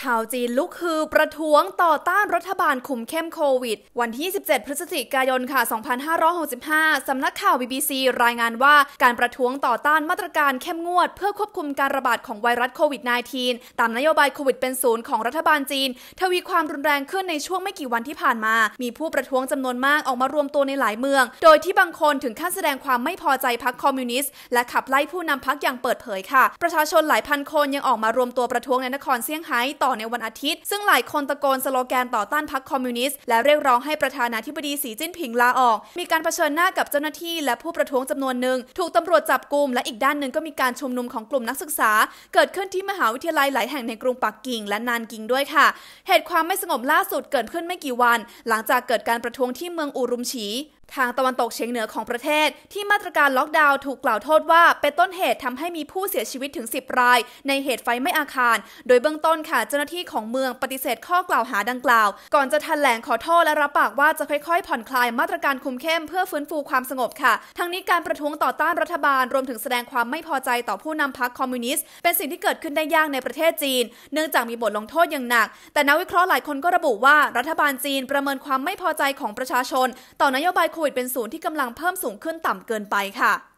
ชาวจีนลุกฮือประท้วงต่อต้านรัฐบาลคุมเข้มโควิด วันที่ 17 พฤศจิกายนค่ะ 2565 สำนักข่าว BBC รายงานว่าการประท้วงต่อต้านมาตรการเข้มงวด เพื่อควบคุมการระบาดของไวรัสโควิด -19 ตามนโยบายโควิดเป็นศูนย์ของรัฐบาลจีน ทวีความรุนแรงขึ้นในช่วงไม่กี่วันที่ผ่านมา มีผู้ประท้วงจำนวนมากออกมารวมตัวในหลายเมือง โดยที่บางคนถึงขั้นแสดงความไม่พอใจพรรคคอมมิวนิสต์และขับไล่ผู้นำพรรคอย่างเปิดเผยค่ะ ประชาชนหลายพันคนยังออกมารวมตัวประท้วงในนครเซี่ยงไฮ้ต่อในวันอาทิตย์ ซึ่งหลายคนตะโกนสโลแกนต่อต้านพรรคคอมมิวนิสต์และเรียกร้องให้ประธานาธิบดีสีจิ้นผิงลาออก มีการเผชิญหน้ากับเจ้าหน้าที่และผู้ประท้วงจำนวนหนึ่ง ถูกตำรวจจับกุมและอีกด้านหนึ่งก็มีการชุมนุมของกลุ่มนักศึกษา เกิดขึ้นที่มหาวิทยาลัยหลายแห่งในกรุงปักกิ่งและนานกิงด้วยค่ะ เหตุความไม่สงบล่าสุดเกิดขึ้นไม่กี่วัน หลังจากเกิดการประท้วงที่เมืองอูรุมฉี ทางตะวันตกเฉียงเหนือของประเทศ ที่มาตรการล็อกดาวน์ถูกกล่าวโทษว่า เป็นต้นเหตุทำให้มีผู้เสียชีวิตถึง 10 ราย ในเหตุไฟไหม้อาคาร โดยเบื้องต้นค่ะเจ้าหน้าที่ของเมืองปฏิเสธข้อกล่าวหาดังกล่าว ก่อนจะแถลงขอโทษและรับปากว่าจะค่อยๆ ผ่อนคลายมาตรการคุมเข้มเพื่อฟื้นฟูความสงบค่ะ ทั้งนี้การประท้วงต่อต้านรัฐบาลรวมถึงแสดงความไม่พอใจต่อผู้นำพรรคคอมมิวนิสต์เป็นสิ่งที่เกิดขึ้นได้ยากในประเทศจีน เนื่องจากมีบทลงโทษอย่างหนัก แต่นักวิเคราะห์หลายคนก็ระบุว่ารัฐบาลจีนประเมินความไม่พอใจของประชาชน ต่อนโยบายวิดเป็นศูนย์ที่กำลังเพิ่มสูงขึ้นต่ำเกินไปค่ะ